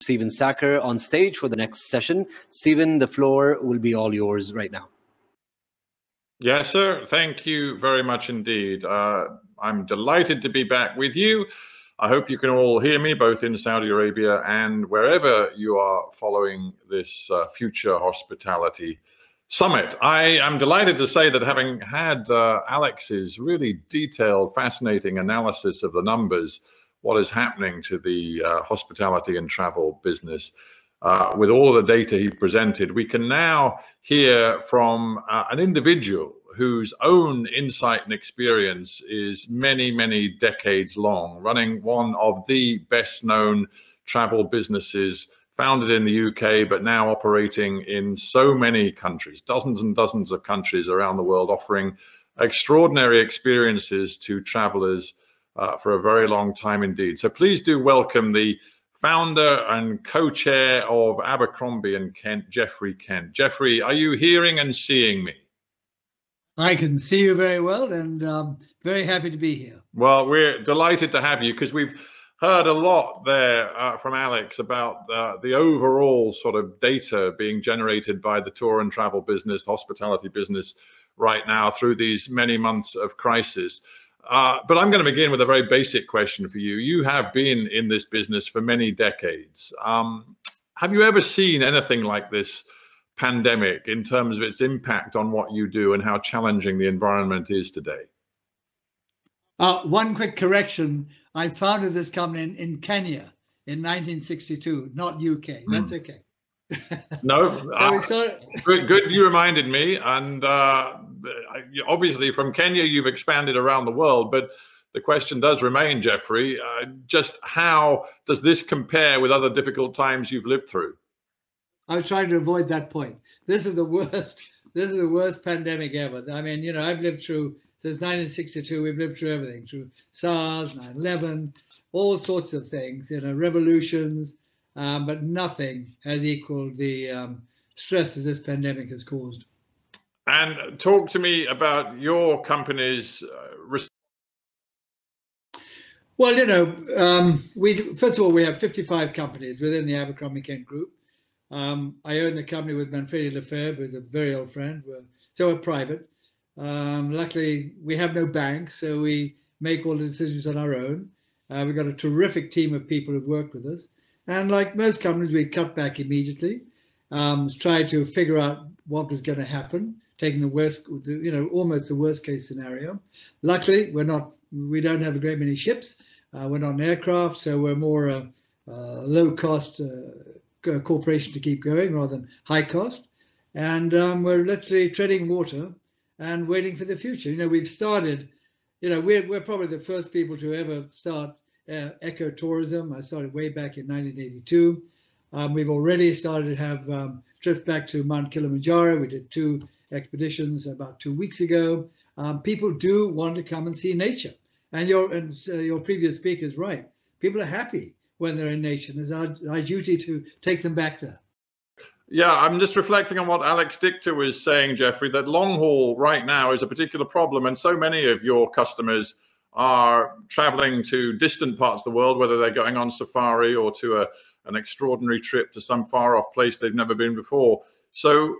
Stephen Sackur on stage for the next session. Stephen, the floor will be all yours right now. Yes, sir. Thank you very much indeed. Uh, I'm delighted to be back with you. I hope you can all hear me both in Saudi Arabia and wherever you are following this uh, future hospitality summit. I am delighted to say that having had uh, Alex's really detailed, fascinating analysis of the numbers, what is happening to the uh, hospitality and travel business, uh, with all the data he presented, we can now hear from uh, an individual whose own insight and experience is many, many decades long, running one of the best known travel businesses founded in the UK, but now operating in so many countries, dozens and dozens of countries around the world, offering extraordinary experiences to travelers uh, for a very long time indeed. So please do welcome the founder and co-chair of Abercrombie and Kent, Geoffrey Kent. Geoffrey, are you hearing and seeing me? I can see you very well and um, very happy to be here. Well, we're delighted to have you because we've heard a lot there uh, from Alex about uh, the overall sort of data being generated by the tour and travel business, hospitality business right now through these many months of crisis. Uh, but I'm going to begin with a very basic question for you. You have been in this business for many decades. Um, have you ever seen anything like this pandemic in terms of its impact on what you do and how challenging the environment is today? Uh, one quick correction. I founded this company in, in Kenya in 1962, not UK. That's mm. okay. no, so uh, good, good. You reminded me, and uh, obviously from Kenya you've expanded around the world, but the question does remain, Geoffrey, Uh, just how does this compare with other difficult times you've lived through? I was trying to avoid that point. This is the worst. This is the worst pandemic ever. I mean, you know, I've lived through since 1962. We've lived through everything through SARS, 9/11, all sorts of things. You know, revolutions, um, but nothing has equaled the um, stresses this pandemic has caused. And talk to me about your company's. Uh, well, you know, um, we first of all we have 55 companies within the Abercrombie Kent Group. Um, I own the company with Manfredi Lefebvre, who's a very old friend. We're, so we're private. Um, luckily, we have no bank, so we make all the decisions on our own. Uh, we've got a terrific team of people who've worked with us. And like most companies, we cut back immediately, um, try to figure out what was going to happen, taking the worst, you know, almost the worst case scenario. Luckily, we're not, we don't have a great many ships. Uh, we're not an aircraft, so we're more a, a low cost uh, corporation to keep going rather than high cost. And um, we're literally treading water and waiting for the future. You know, we've started, you know, we're, we're probably the first people to ever start uh, eco tourism. I started way back in 1982. Um, we've already started to have um, trips back to Mount Kilimanjaro. We did two expeditions about two weeks ago. Um, people do want to come and see nature. And your and uh, your previous speaker is right. People are happy when they're in nature. It's our, our duty to take them back there. Yeah, I'm just reflecting on what Alex Dichter was saying, Geoffrey, that long haul right now is a particular problem. And so many of your customers are traveling to distant parts of the world, whether they're going on safari or to a, an extraordinary trip to some far off place they've never been before. So,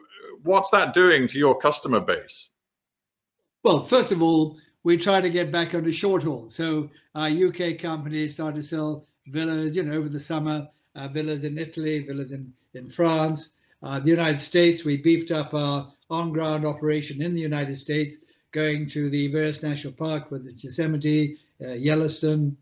what's that doing to your customer base? Well, first of all, we try to get back on the short haul. So, our UK companies start to sell villas, you know, over the summer, uh, villas in Italy, villas in, in France. Uh, the United States, we beefed up our on-ground operation in the United States, going to the various national park, whether Yosemite, uh, Yellowstone.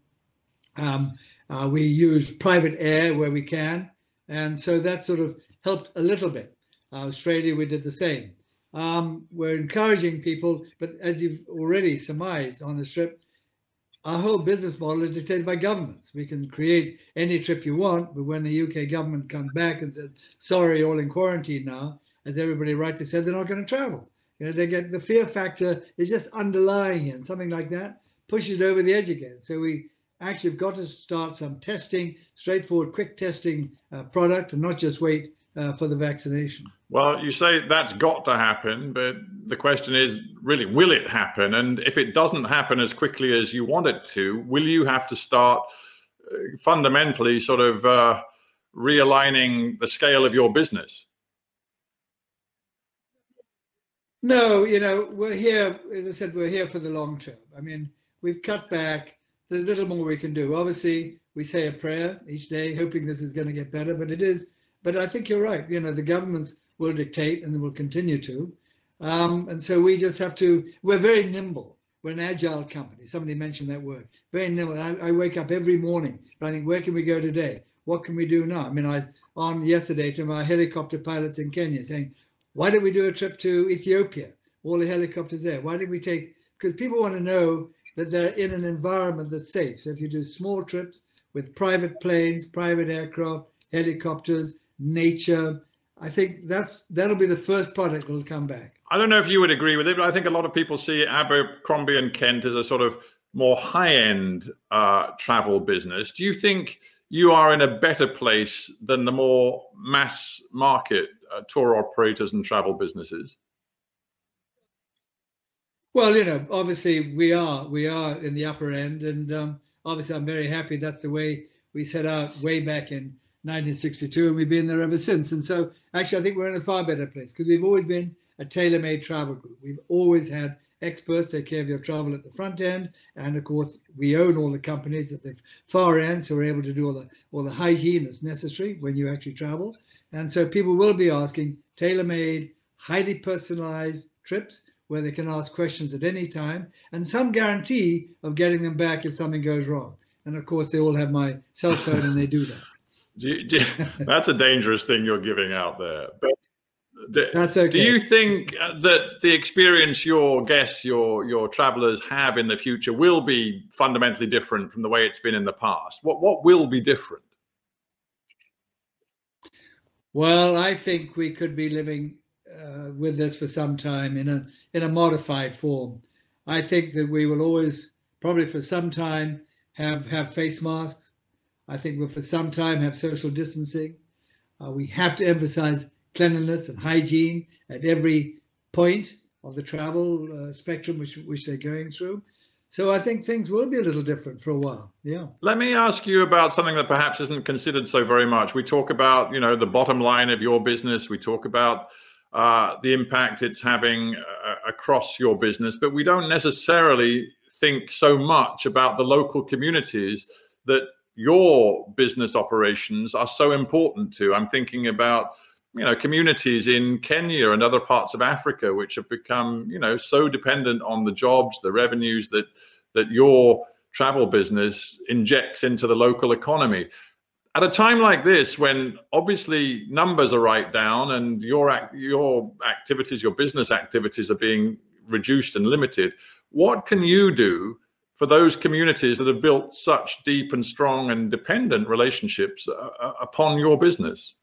Um, uh, we use private air where we can. And so that sort of helped a little bit. Uh, Australia, we did the same. Um, we're encouraging people, but as you've already surmised on the trip, our whole business model is dictated by governments. We can create any trip you want, but when the UK government comes back and says, sorry, all in quarantine now, as everybody rightly said, they're not going to travel. You know, they get the fear factor is just underlying and something like that pushes it over the edge again. So we actually have got to start some testing, straightforward, quick testing uh, product and not just wait uh, for the vaccination. Well, you say that's got to happen, but the question is really, will it happen? And if it doesn't happen as quickly as you want it to, will you have to start uh, fundamentally sort of uh, realigning the scale of your business? No, you know, we're here, as I said, we're here for the long term. I mean, we've cut back. There's little more we can do. Obviously, we say a prayer each day, hoping this is going to get better, but it is. But I think you're right. You know, the governments will dictate and will continue to. Um, and so we just have to, we're very nimble. We're an agile company. Somebody mentioned that word. Very nimble. I, I wake up every morning, but I think, where can we go today? What can we do now? I mean, I was on yesterday to my helicopter pilots in Kenya saying, why did we do a trip to Ethiopia? All the helicopters there. Why did we take? Because people want to know that they're in an environment that's safe. So if you do small trips with private planes, private aircraft, helicopters, nature, I think that's that'll be the first product that'll come back. I don't know if you would agree with it, but I think a lot of people see Abercrombie and Kent as a sort of more high-end uh, travel business. Do you think you are in a better place than the more mass market uh, tour operators and travel businesses? Well, you know, obviously we are we are in the upper end, and um, obviously I'm very happy that's the way we set out way back in 1962, and we've been there ever since. And so, actually, I think we're in a far better place because we've always been a tailor-made travel group. We've always had experts take care of your travel at the front end, and of course, we own all the companies at the far end, so we're able to do all the all the hygiene that's necessary when you actually travel. And so people will be asking tailor-made, highly personalized trips where they can ask questions at any time and some guarantee of getting them back if something goes wrong. And of course, they all have my cell phone and they do that. Do do that's a dangerous thing you're giving out there. But do, that's okay. Do you think uh, that the experience your guests, your your travelers have in the future will be fundamentally different from the way it's been in the past? What what will be different? Well, I think we could be living uh, with this for some time in a in a modified form. I think that we will always, probably for some time, have have face masks. I think we'll for some time have social distancing. Uh, we have to emphasize cleanliness and hygiene at every point of the travel uh, spectrum which which they're going through. So I think things will be a little different for a while. Yeah. Let me ask you about something that perhaps isn't considered so very much. We talk about, you know, the bottom line of your business. We talk about uh, the impact it's having uh, across your business, but we don't necessarily think so much about the local communities that your business operations are so important to. I'm thinking about you know communities in Kenya and other parts of Africa which have become you know so dependent on the jobs, the revenues that that your travel business injects into the local economy. At a time like this, when obviously numbers are right down and your your activities, your business activities are being reduced and limited, what can you do for those communities that have built such deep and strong and dependent relationships uh, uh upon your business?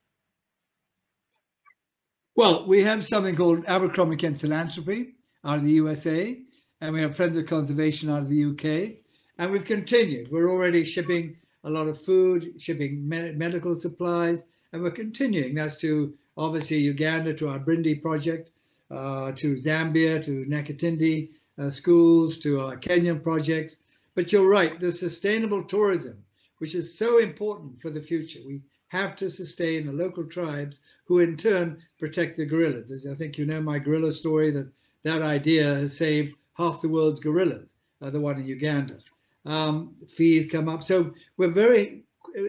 Well, we have something called Abercrombie Kent Philanthropy out of the USA, and we have Friends of Conservation out of the UK, and we've continued. We're already shipping a lot of food, shipping me- medical supplies, and we're continuing. That's to obviously Uganda, to our Bwindi project, uh, to Zambia, to Nakatindi uh, schools, to our Kenyan projects. But you're right, the sustainable tourism, which is so important for the future. We have to sustain the local tribes who in turn protect the gorillas. As I think you know my gorilla story that that idea has saved half the world's gorillas, uh, the one in Uganda. Um, fees come up. So we're very,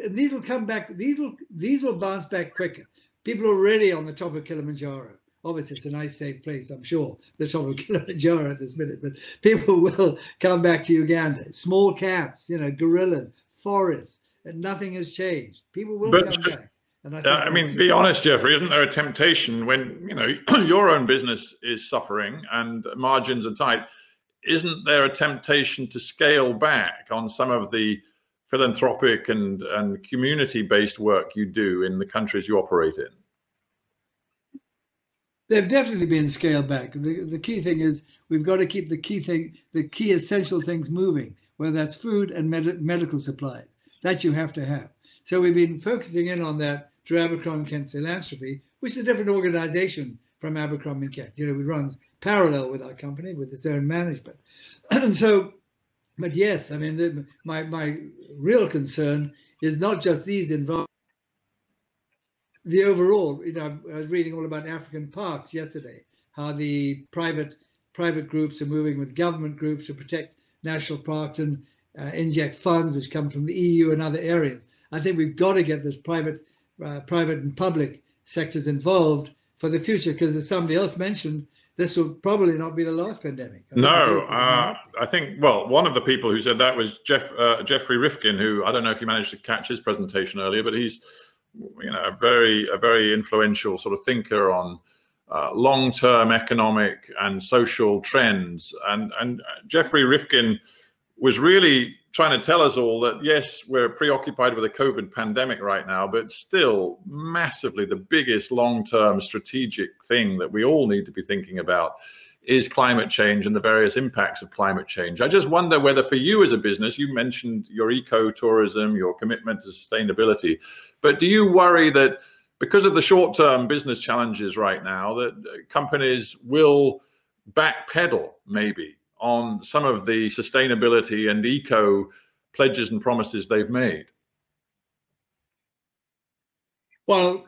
these will come back, these will, these will bounce back quicker. People are already on the top of Kilimanjaro. Obviously, it's a nice, safe place, I'm sure, the top of Kilimanjaro at this minute, but people will come back to Uganda. Small camps, you know, gorillas, forests, and nothing has changed. People will but, come back. And I, I mean, be honest, Geoffrey, isn't there a temptation when you know your own business is suffering and margins are tight? Isn't there a temptation to scale back on some of the philanthropic and, and community-based work you do in the countries you operate in? They've definitely been scaled back. The, the key thing is we've got to keep the key thing, the key essential things moving, whether that's food and med- medical supplies. That you have to have. So we've been focusing in on that through Abercrombie Kent Philanthropy, which is a different organization from Abercrombie Kent. You know, it runs parallel with our company with its own management. and so, but yes, I mean, the, my my real concern is not just these involved the overall, you know, I was reading all about African parks yesterday, how the private private groups are moving with government groups to protect national parks and uh, inject funds which come from the EU and other areas. I think we've got to get this private, uh, private and public sectors involved for the future because as somebody else mentioned, this will probably not be the last pandemic. I no, uh, I think, well, one of the people who said that was Jeff, uh, Jeffrey Rifkin, who I don't know if you managed to catch his presentation earlier, but he's, you know, a very, a very influential sort of thinker on uh, long-term economic and social trends. And, and Jeffrey Rifkin was really trying to tell us all that yes, we're preoccupied with a COVID pandemic right now, but still massively the biggest long-term strategic thing that we all need to be thinking about is climate change and the various impacts of climate change. I just wonder whether for you as a business, you mentioned your eco-tourism, your commitment to sustainability, but do you worry that because of the short-term business challenges right now, that companies will backpedal maybe on some of the sustainability and eco pledges and promises they've made? Well,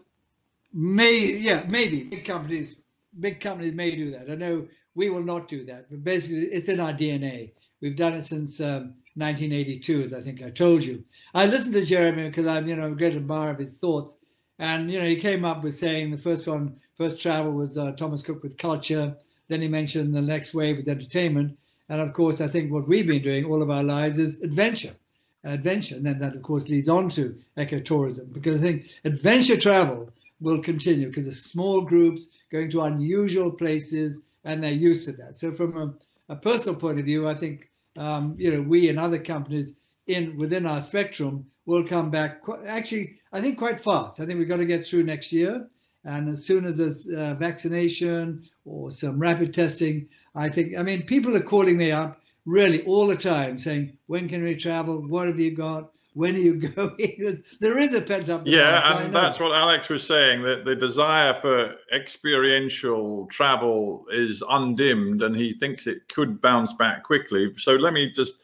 may yeah, maybe big companies, big companies may do that. I know we will not do that, but basically, it's in our DNA. We've done it since um, 1982, as I think I told you. I listened to Jeremy because I'm, you know, a great admirer of his thoughts, and you know, he came up with saying the first one, first travel was uh, Thomas Cook with culture. Then he mentioned the next wave with entertainment, and of course, I think what we've been doing all of our lives is adventure, adventure, and then that of course leads on to ecotourism because I think adventure travel will continue because the small groups going to unusual places and they're used to that. So from a, a personal point of view, I think um, you know we and other companies in within our spectrum will come back. Quite, actually, I think quite fast. I think we've got to get through next year. And as soon as there's uh, vaccination or some rapid testing, I think, I mean, people are calling me up really all the time saying, when can we travel? What have you got? When are you going? there is a pent up. Yeah, and that's what Alex was saying that the desire for experiential travel is undimmed and he thinks it could bounce back quickly. So let me just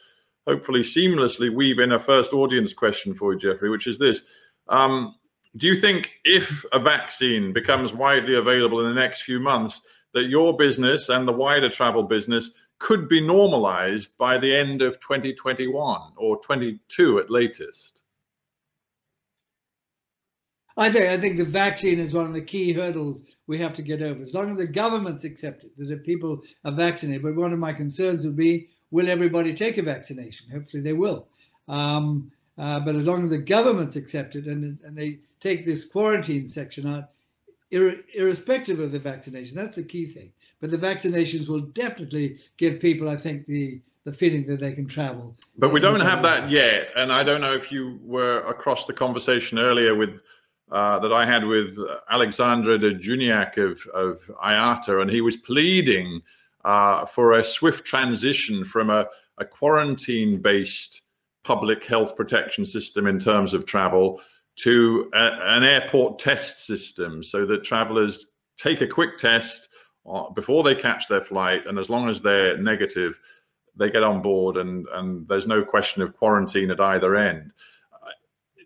hopefully seamlessly weave in a first audience question for you, Geoffrey, which is this. Um, do you think if a vaccine becomes widely available in the next few months, that your business and the wider travel business could be normalized by the end of 2021 or 22 at latest? I think I think the vaccine is one of the key hurdles we have to get over. As long as the governments accept it, that if people are vaccinated, but one of my concerns would be, will everybody take a vaccination? Hopefully they will. Um, uh, but as long as the governments accept it and, and they take this quarantine section out, ir- irrespective of the vaccination. That's the key thing. But the vaccinations will definitely give people, I think, the the feeling that they can travel. But we don't have that yet, and I don't know if you were across the conversation earlier with uh, that I had with Alexandre de Juniac of of IATA, and he was pleading uh, for a swift transition from a, a quarantine based public health protection system in terms of travel to a, an airport test system so that travelers take a quick test Uh, before they catch their flight. And as long as they're negative, they get on board and, and there's no question of quarantine at either end.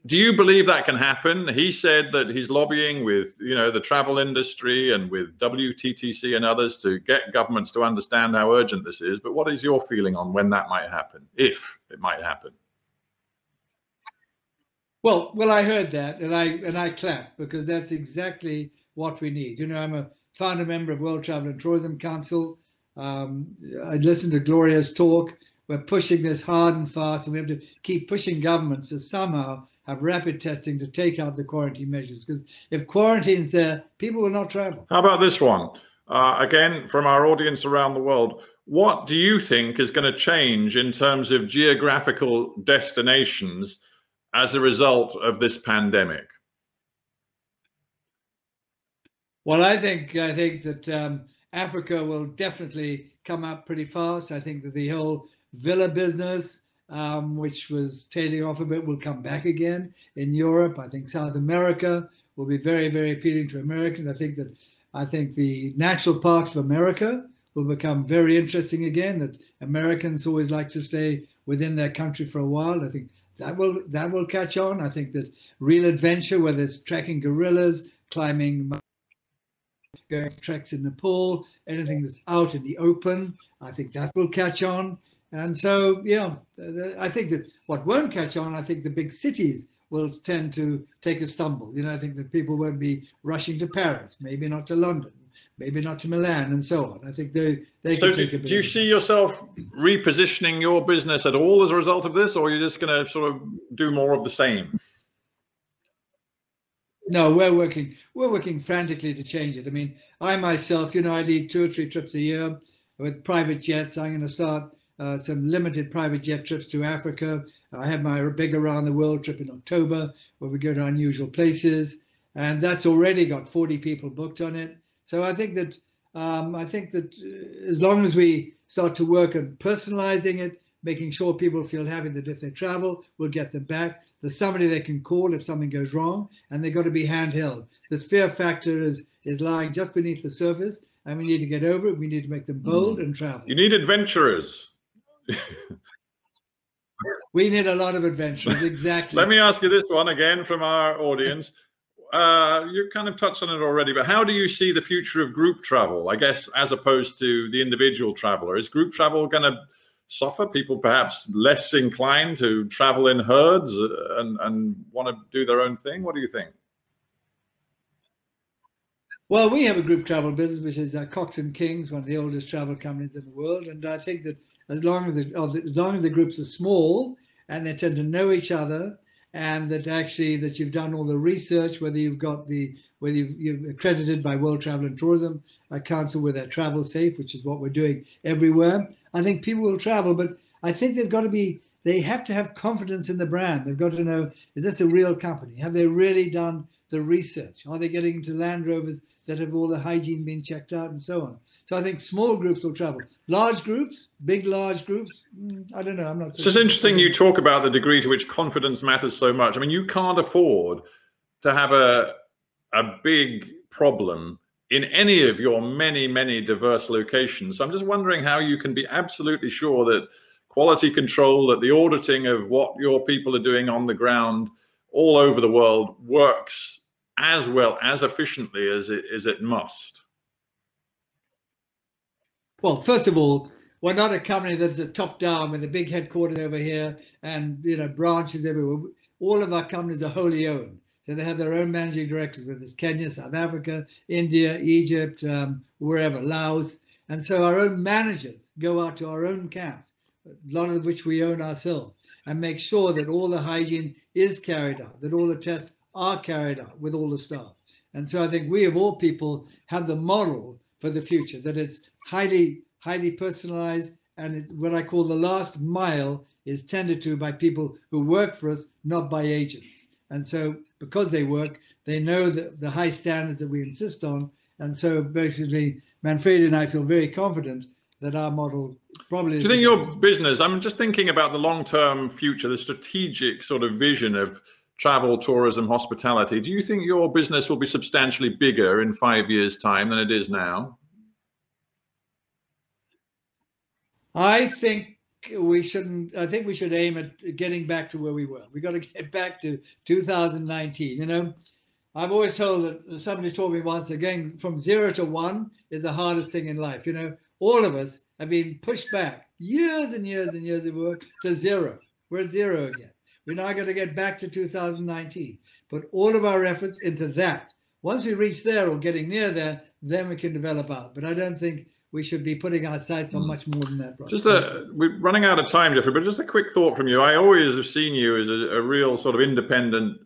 Do you believe that can happen? He said that he's lobbying with, you know, the travel industry and with WTTC and others to get governments to understand how urgent this is. But what is your feeling on when that might happen, if it might happen? Well, well, I heard that, and I and I clapped because that's exactly what we need. You know, I'm a founder member of World Travel and Tourism Council. Um, I listened to Gloria's talk. We're pushing this hard and fast, and we have to keep pushing governments to somehow have rapid testing to take out the quarantine measures. Because if quarantine's there, people will not travel. How about this one? Uh, again, from our audience around the world, what do you think is going to change in terms of geographical destinations? as a result of this pandemic? Well, I think I think that um, Africa will definitely come up pretty fast. I think that the whole villa business, um, which was tailing off a bit, will come back again in Europe. I think South America will be very, very appealing to Americans. I think that I think the national parks of America will become very interesting again. That Americans always like to stay within their country for a while. I think that will that will catch on. I think that real adventure, whether it's tracking gorillas, climbing, going treks in Nepal, anything that's out in the open. I think that will catch on. And so, yeah, I think that what won't catch on, I think the big cities will tend to take a stumble. You know, I think that people won't be rushing to Paris, maybe not to London, maybe not to Milan, and so on. I think they they so can take do, a bit. do you see yourself repositioning your business at all as a result of this, or you're just going to sort of do more of the same? No, we're working. We're working frantically to change it. I mean, I myself, you know, I lead two or three trips a year with private jets. I'm going to start uh, some limited private jet trips to Africa. I have my big around the world trip in October, where we go to unusual places, and that's already got 40 people booked on it. So I think that um, I think that uh, as long as we start to work on personalizing it, making sure people feel happy that if they travel, we'll get them back. There's somebody they can call if something goes wrong, and they've got to be handheld. This fear factor is is lying just beneath the surface, and we need to get over it. We need to make them bold and travel. You need adventurers. We need a lot of adventures. Exactly. Let me ask you this one again from our audience. Uh, you kind of touched on it already, but how do you see the future of group travel? I guess as opposed to the individual traveler, is group travel going to suffer? People perhaps less inclined to travel in herds and, and want to do their own thing. What do you think? Well, we have a group travel business, which is uh, Cox and Kings, one of the oldest travel companies in the world, and I think that as long as the, as long as the groups are small and they tend to know each other, and that actually that you've done all the research, whether you've got the whether you've, you've accredited by World Travel and Tourism uh, Council with their travel safe, which is what we're doing everywhere. I think people will travel, but I think they've got to be they have to have confidence in the brand. They've got to know is this a real company? Have they really done the research? Are they getting into Land Rovers that have all the hygiene been checked out and so on? So I think small groups will travel. Large groups, big large groups, mm, I don't know. I'm not. It's just interesting you talk about the degree to which confidence matters so much. I mean, you can't afford to have a a big problem in any of your many, many diverse locations. So I'm just wondering how you can be absolutely sure that quality control, that the auditing of what your people are doing on the ground all over the world works as well, as efficiently as it as it must. Well, first of all, we're not a company that's a top down with a big headquarters over here and you know branches everywhere. All of our companies are wholly owned. So they have their own managing directors, whether it's Kenya, South Africa, India, Egypt, um, wherever, Laos. And so our own managers go out to our own camps, a lot of which we own ourselves, and make sure that all the hygiene is carried out, that all the tests are carried out with all the staff. And so I think we, of all people, have the model for the future, that it's highly, highly personalized. And it, what I call the last mile is tended to by people who work for us, not by agents. And so because they work, they know the, the high standards that we insist on. And so basically, Manfredi and I feel very confident that our model probably. Do you think your business? I'm just thinking about the long-term future, the strategic sort of vision of travel, tourism, hospitality. Do you think your business will be substantially bigger in five years' time than it is now? I think we shouldn't. I think we should aim at getting back to where we were. We got to get back to 2019. You know, I've always told that somebody told me once again from zero to one is the hardest thing in life. You know, all of us have been pushed back years and years and years of work to zero. We're at zero again. We're now going to get back to 2019. Put all of our efforts into that. Once we reach there or getting near there, then we can develop out. But I don't think we should be putting our sights on much more than that. Right? Just a, we're running out of time, Geoffrey, but just a quick thought from you. I always have seen you as a, a real sort of independent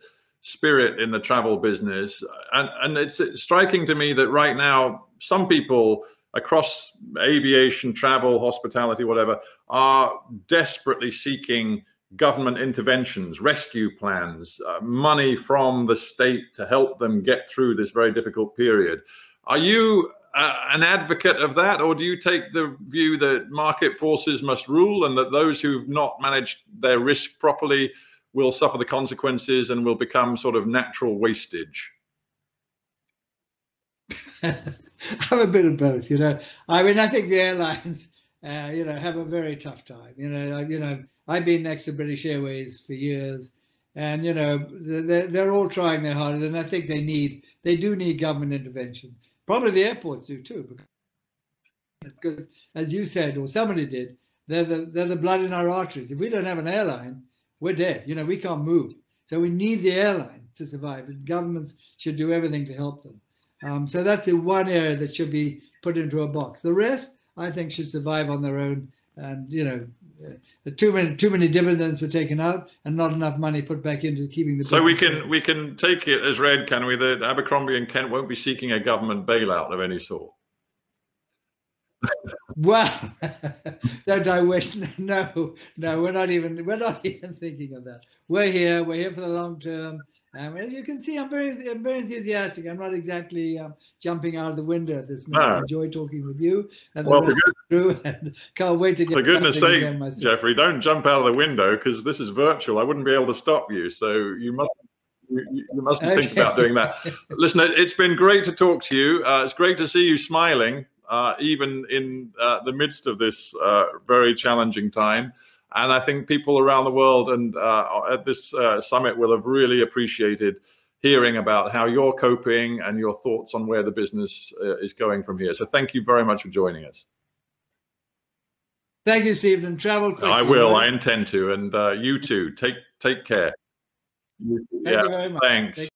spirit in the travel business. And, and it's striking to me that right now, some people across aviation, travel, hospitality, whatever, are desperately seeking government interventions, rescue plans, uh, money from the state to help them get through this very difficult period. Are you an advocate of that, or do you take the view that market forces must rule and that those who've not managed their risk properly will suffer the consequences and will become sort of natural wastage? I'm a bit of both, you know. I mean, I think the airlines, uh, you know, have a very tough time. You know, you know, I've been next to British Airways for years, and you know they're, they're all trying their hardest, and I think they need they do need government intervention. Probably the airports do too, because as you said or somebody did, they're the they're the blood in our arteries. If we don't have an airline, we're dead. You know, we can't move. So we need the airline to survive, and governments should do everything to help them. Um, so that's the one area that should be put into a box. The rest, I think, should survive on their own. And you know, too many too many dividends were taken out, and not enough money put back into keeping the. So we can going. we can take it as read, can we? That Abercrombie and Kent won't be seeking a government bailout of any sort. Well, don't I wish? No, no, we're not even we're not even thinking of that. We're here. We're here for the long term. Um, as you can see, I'm very I'm very enthusiastic. I'm not exactly um, jumping out of the window at this. No. I enjoy talking with you and the Well, for, rest of the crew, and can't wait to get for goodness sake. Geoffrey, don't jump out of the window because this is virtual. I wouldn't be able to stop you. So you must you, you mustn't think about doing that. Listen, it- it's been great to talk to you. Uh, it's great to see you smiling, uh, even in uh, the midst of this uh, very challenging time. And I think people around the world and uh, at this uh, summit will have really appreciated hearing about how you're coping and your thoughts on where the business uh, is going from here. So thank you very much for joining us. Thank you, Stephen. Travel quickly. I will. I intend to. And uh, you too. Take take care. Thank yeah. you very much. Thanks.